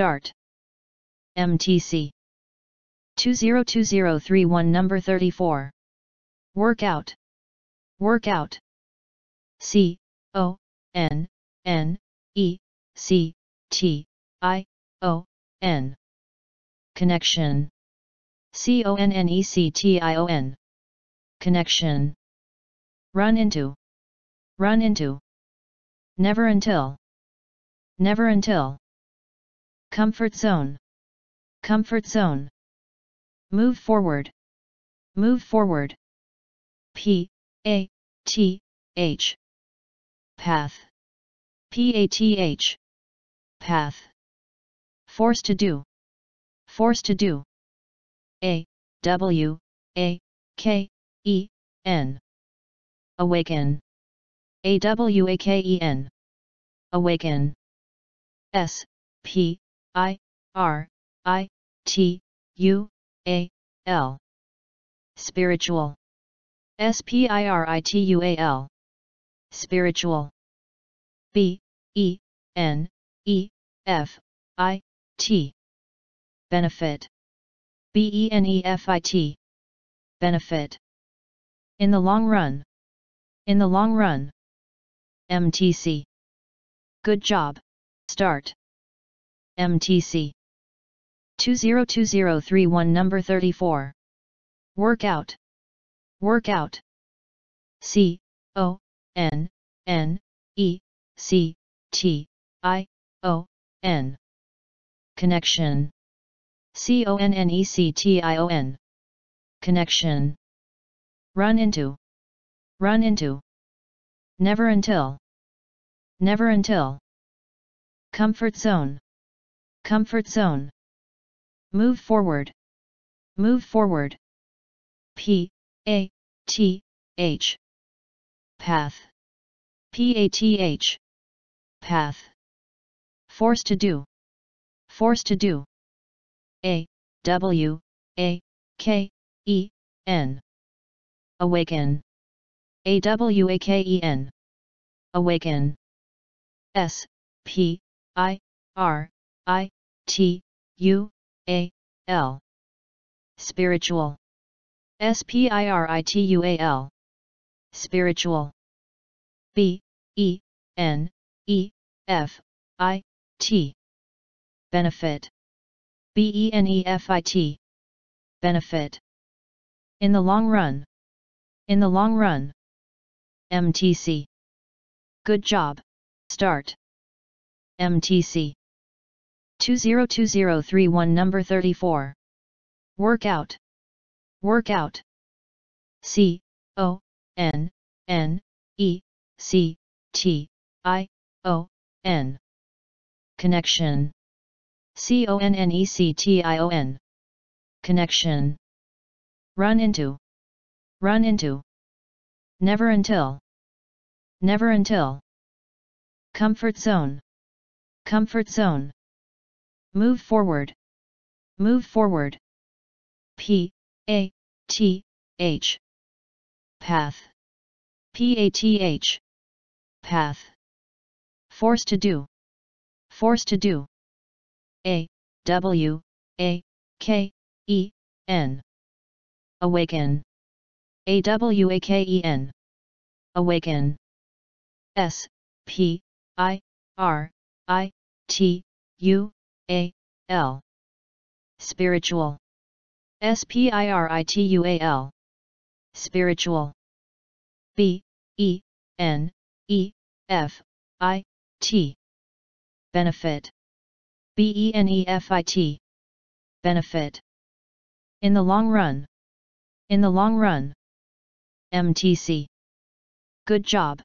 Start. MTC 202031 number 34. Workout. Workout. C O N N E C T I O N. Connection. C O N N E C T I O N. Connection. Run into. Run into. Never until. Never until. Comfort zone. Comfort zone. Move forward. Move forward. P A T H. Path. P A T H. Path. Force to do. Force to do. A W A K E N. Awaken. A W A K E N. Awaken. S P I R I T U A L. Spiritual. S P I R I T U A L. Spiritual. B E N E F I T. Benefit. B E N E F I T. Benefit. In the long run. In the long run. MTC. Good job. Start. MTC 202031 number 34. Workout. Workout. C O N N E C T I O N. Connection. C O N N E C T I O N. Connection. Run into. Run into. Never until. Never until. Comfort zone. Comfort zone. Move forward. Move forward. P A T H. Path. P A T H. Path. Force to do. Force to do. A W A K E N. Awaken. A W A K E N. Awaken. S P I R I T U A L. Spiritual. S P I R I T U A L. Spiritual. B E N E F I T. Benefit. B E N E F I T. Benefit. In the long run. In the long run. MTC. Good job. Start. MTC 202031 number 34. Workout. Workout. C O N N E C T I O N. Connection. C O N N E C T I O N. Connection. Run into. Run into. Never until. Never until. Comfort zone. Comfort zone. Move forward. Move forward. P A T H. Path. P A T H. Path. Force to do. Force to do. A W A K E N. Awaken. A W A K E N. Awaken. S P I R I T U A L. Spiritual. S P I R I T U A L. Spiritual. B E N E F I T. Benefit. B E N E F I T. Benefit. In the long run. In the long run. MTC. Good job.